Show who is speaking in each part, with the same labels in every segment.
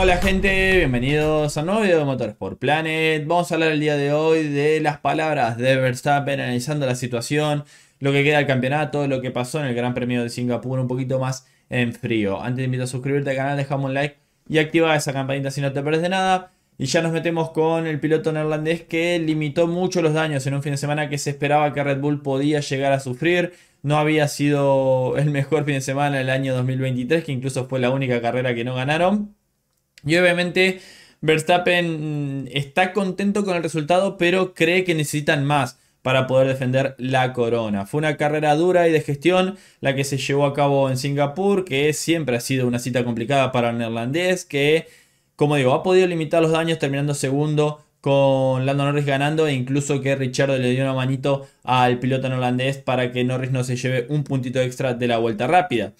Speaker 1: Hola gente, bienvenidos a un nuevo video de Motorsport Planet. Vamos a hablar el día de hoy de las palabras de Verstappen analizando la situación, lo que queda del campeonato, lo que pasó en el Gran Premio de Singapur un poquito más en frío. Antes de invito a suscribirte al canal, dejamos un like y activa esa campanita si no te pierdes de nada. Y ya nos metemos con el piloto neerlandés que limitó mucho los daños en un fin de semana que se esperaba que Red Bull podía llegar a sufrir. No había sido el mejor fin de semana del año 2023, que incluso fue la única carrera que no ganaron. Y obviamente Verstappen mm, está contento con el resultado, pero cree que necesitan más para poder defender la corona. Fue una carrera dura y de gestión la que se llevó a cabo en Singapur, que siempre ha sido una cita complicada para el neerlandés, que, como digo, ha podido limitar los daños terminando segundo con Lando Norris ganando e incluso que Richard le dio una manito al piloto neerlandés para que Norris no se lleve un puntito extra de la vuelta rápida.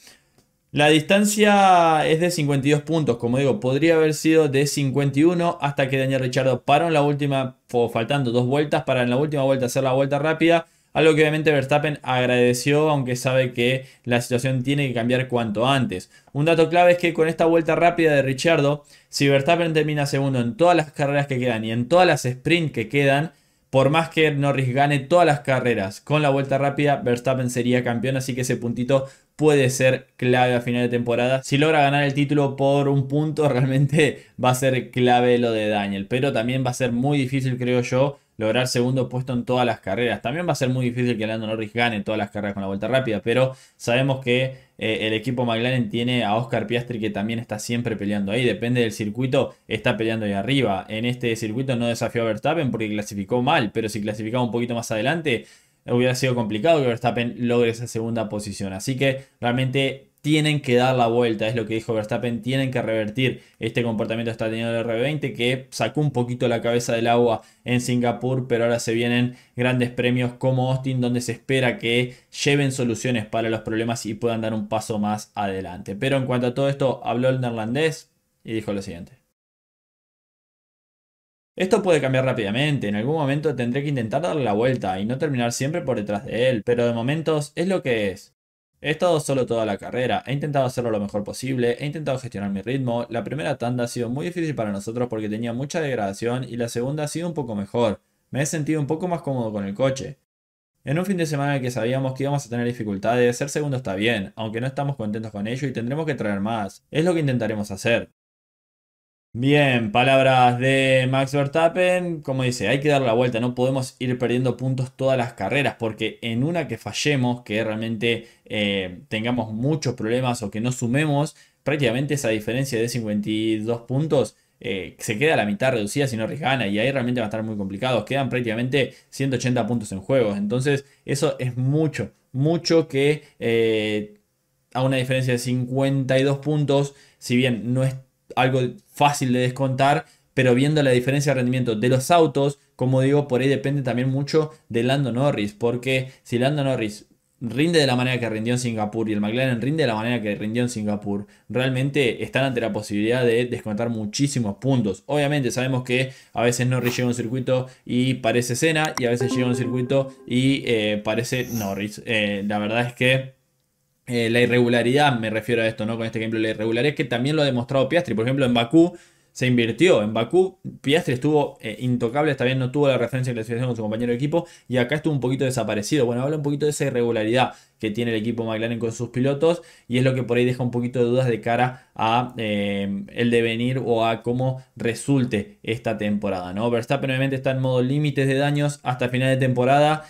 Speaker 1: La distancia es de 52 puntos, como digo, podría haber sido de 51 hasta que Daniel Ricciardo paró en la última, faltando dos vueltas para en la última vuelta hacer la vuelta rápida, algo que obviamente Verstappen agradeció, aunque sabe que la situación tiene que cambiar cuanto antes. Un dato clave es que con esta vuelta rápida de Ricciardo, si Verstappen termina segundo en todas las carreras que quedan y en todas las sprints que quedan, por más que Norris gane todas las carreras con la vuelta rápida, Verstappen sería campeón, así que ese puntito puede ser clave a final de temporada. Si logra ganar el título por un punto, realmente va a ser clave lo de Daniel. Pero también va a ser muy difícil, creo yo, lograr segundo puesto en todas las carreras. También va a ser muy difícil que Lando Norris gane todas las carreras con la vuelta rápida. Pero sabemos que eh, el equipo McLaren tiene a Oscar Piastri que también está siempre peleando ahí. Depende del circuito, está peleando ahí arriba. En este circuito no desafió a Verstappen porque clasificó mal. Pero si clasificaba un poquito más adelante hubiera sido complicado que Verstappen logre esa segunda posición. Así que realmente tienen que dar la vuelta, es lo que dijo Verstappen, tienen que revertir este comportamiento que está teniendo el R20 que sacó un poquito la cabeza del agua en Singapur, pero ahora se vienen grandes premios como Austin donde se espera que lleven soluciones para los problemas y puedan dar un paso más adelante. Pero en cuanto a todo esto, habló el neerlandés y dijo lo siguiente. Esto puede cambiar rápidamente, en algún momento tendré que intentar darle la vuelta y no terminar siempre por detrás de él, pero de momentos es lo que es. He estado solo toda la carrera, he intentado hacerlo lo mejor posible, he intentado gestionar mi ritmo, la primera tanda ha sido muy difícil para nosotros porque tenía mucha degradación y la segunda ha sido un poco mejor, me he sentido un poco más cómodo con el coche. En un fin de semana en el que sabíamos que íbamos a tener dificultades, ser segundo está bien, aunque no estamos contentos con ello y tendremos que traer más. Es lo que intentaremos hacer. Bien, palabras de Max Verstappen, como dice, hay que dar la vuelta, no podemos ir perdiendo puntos todas las carreras, porque en una que fallemos, que realmente eh, tengamos muchos problemas o que no sumemos, prácticamente esa diferencia de 52 puntos eh, se queda a la mitad reducida si no gana y ahí realmente va a estar muy complicado. Quedan prácticamente 180 puntos en juego, entonces eso es mucho, mucho que eh, a una diferencia de 52 puntos, si bien no es algo fácil de descontar, pero viendo la diferencia de rendimiento de los autos, como digo, por ahí depende también mucho de Lando Norris, porque si Lando Norris rinde de la manera que rindió en Singapur y el McLaren rinde de la manera que rindió en Singapur, realmente están ante la posibilidad de descontar muchísimos puntos. Obviamente sabemos que a veces Norris llega a un circuito y parece Senna y a veces llega a un circuito y eh, parece Norris. Eh, la verdad es que eh, la irregularidad, me refiero a esto, ¿no? Con este ejemplo, la irregularidad que también lo ha demostrado Piastri. Por ejemplo, en Bakú se invirtió. En Bakú, Piastri estuvo eh, intocable, está bien, no tuvo la referencia de clasificación con su compañero de equipo. Y acá estuvo un poquito desaparecido. Bueno, habla un poquito de esa irregularidad que tiene el equipo McLaren con sus pilotos. Y es lo que por ahí deja un poquito de dudas de cara a eh, el devenir o a cómo resulte esta temporada, ¿no? Verstappen obviamente está en modo límites de daños hasta final de temporada.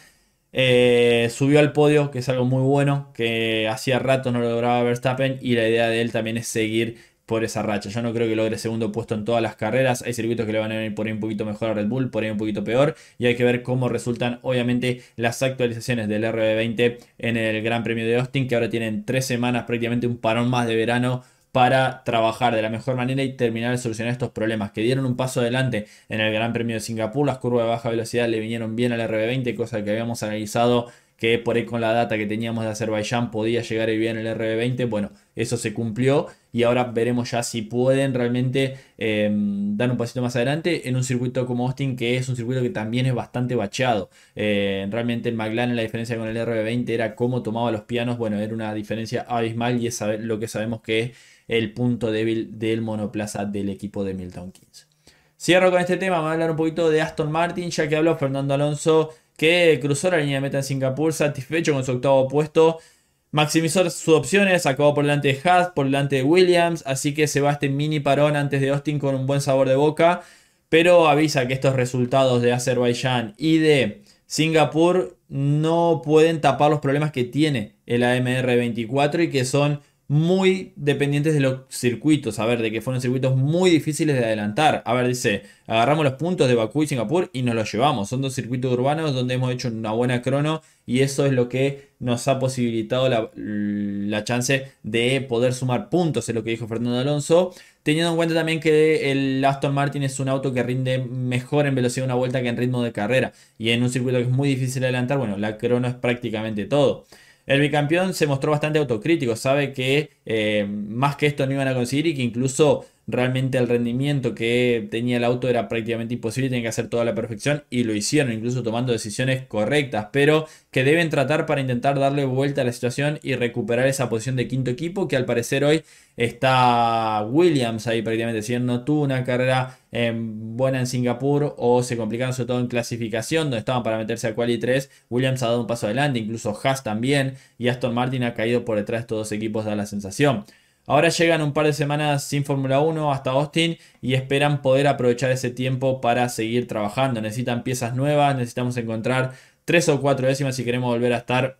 Speaker 1: Eh, subió al podio, que es algo muy bueno, que hacía rato no lo lograba Verstappen y la idea de él también es seguir por esa racha. Yo no creo que logre segundo puesto en todas las carreras. Hay circuitos que le van a venir por ahí un poquito mejor a Red Bull, por ahí un poquito peor. Y hay que ver cómo resultan, obviamente, las actualizaciones del RB20 en el Gran Premio de Austin, que ahora tienen tres semanas, prácticamente un parón más de verano para trabajar de la mejor manera y terminar de solucionar estos problemas que dieron un paso adelante en el Gran Premio de Singapur. Las curvas de baja velocidad le vinieron bien al RB20, cosa que habíamos analizado que por ahí con la data que teníamos de Azerbaiyán podía llegar bien el RB20. Bueno, eso se cumplió y ahora veremos ya si pueden realmente em, dar un pasito más adelante en un circuito como Austin, que es un circuito que también es bastante bacheado. Eh, realmente el McLaren, la diferencia con el RB20 era cómo tomaba los pianos. Bueno, era una diferencia abismal y es lo que sabemos que es el punto débil del monoplaza del equipo de Milton Keynes. Cierro con este tema, vamos a hablar un poquito de Aston Martin, ya que habló Fernando Alonso que cruzó la línea de meta en Singapur, satisfecho con su octavo puesto. Maximizó sus opciones, acabó por delante de Haas, por delante de Williams, así que se va este mini parón antes de Austin con un buen sabor de boca, pero avisa que estos resultados de Azerbaiyán y de Singapur no pueden tapar los problemas que tiene el AMR24 y que son muy dependientes de los circuitos. A ver, de que fueron circuitos muy difíciles de adelantar. A ver, dice, agarramos los puntos de Bakú y Singapur y nos los llevamos. Son dos circuitos urbanos donde hemos hecho una buena crono y eso es lo que nos ha posibilitado la, chance de poder sumar puntos, es lo que dijo Fernando Alonso. Teniendo en cuenta también que el Aston Martin es un auto que rinde mejor en velocidad de una vuelta que en ritmo de carrera. Y en un circuito que es muy difícil de adelantar, bueno, la crono es prácticamente todo. El bicampeón se mostró bastante autocrítico, sabe que eh, más que esto no iban a conseguir y que incluso realmente el rendimiento que tenía el auto era prácticamente imposible, tenía que hacer toda la perfección y lo hicieron, incluso tomando decisiones correctas, pero que deben tratar para intentar darle vuelta a la situación y recuperar esa posición de quinto equipo que al parecer hoy está Williams ahí prácticamente, si no tuvo una carrera buena en Singapur o se complicaron sobre todo en clasificación donde estaban para meterse a quali 3, Williams ha dado un paso adelante, incluso Haas también y Aston Martin ha caído por detrás de estos dos equipos, da la sensación. Ahora llegan un par de semanas sin Fórmula 1 hasta Austin y esperan poder aprovechar ese tiempo para seguir trabajando. Necesitan piezas nuevas, necesitamos encontrar tres o cuatro décimas si queremos volver a estar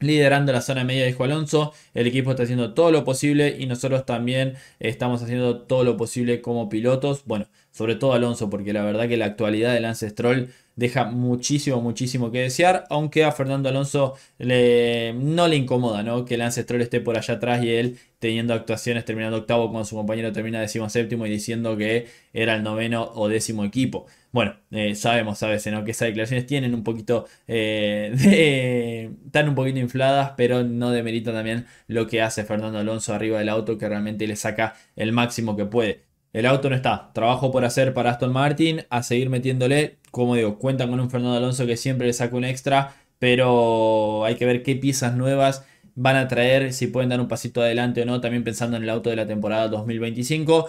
Speaker 1: liderando la zona media, dijo Alonso. El equipo está haciendo todo lo posible y nosotros también estamos haciendo todo lo posible como pilotos. Bueno, sobre todo Alonso, porque la verdad que la actualidad de Lance Stroll deja muchísimo, muchísimo que desear, aunque a Fernando Alonso le, no le incomoda ¿no? que Lance Stroll esté por allá atrás y él teniendo actuaciones terminando octavo cuando su compañero termina décimo séptimo y diciendo que era el noveno o décimo equipo. Bueno, eh, sabemos a veces ¿no? que esas declaraciones tienen un poquito eh, están un poquito infladas, pero no demerita también lo que hace Fernando Alonso arriba del auto que realmente le saca el máximo que puede. El auto no está. Trabajo por hacer para Aston Martin. A seguir metiéndole. Como digo, cuentan con un Fernando Alonso que siempre le saca un extra. Pero hay que ver qué piezas nuevas van a traer. Si pueden dar un pasito adelante o no. También pensando en el auto de la temporada 2025.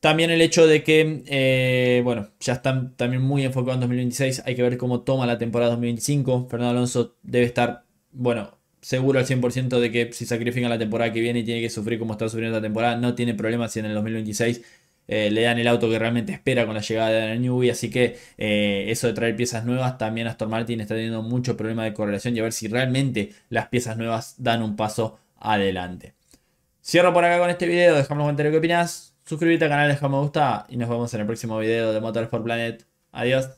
Speaker 1: También el hecho de que, eh, bueno, ya están también muy enfocados en 2026. Hay que ver cómo toma la temporada 2025. Fernando Alonso debe estar, bueno, seguro al 100% de que si sacrifican la temporada que viene y tiene que sufrir como está sufriendo la temporada, no tiene problemas si en el 2026 eh, le dan el auto que realmente espera con la llegada de la Newbie. Así que eh, eso de traer piezas nuevas, también Aston Martin está teniendo mucho problema de correlación y a ver si realmente las piezas nuevas dan un paso adelante. Cierro por acá con este video, dejame un comentario qué opinas. Suscríbete al canal, deja me gusta y nos vemos en el próximo video de Motorsport Planet. Adiós.